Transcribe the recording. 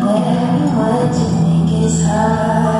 Where what you think is hard